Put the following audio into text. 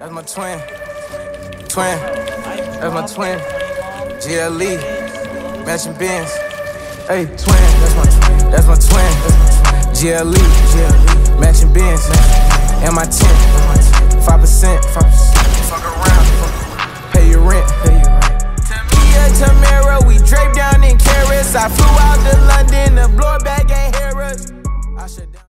That's my twin. Twin. That's my twin. GLE. Matching Benz. Hey, twin. That's my twin. That's my twin. GLE. GLE. Matching Benz. And my 10. 5%. 5%. Fuck around. Pay your rent. Pay your rent. Tamia Tamara, we draped down in Paris. I flew out to London.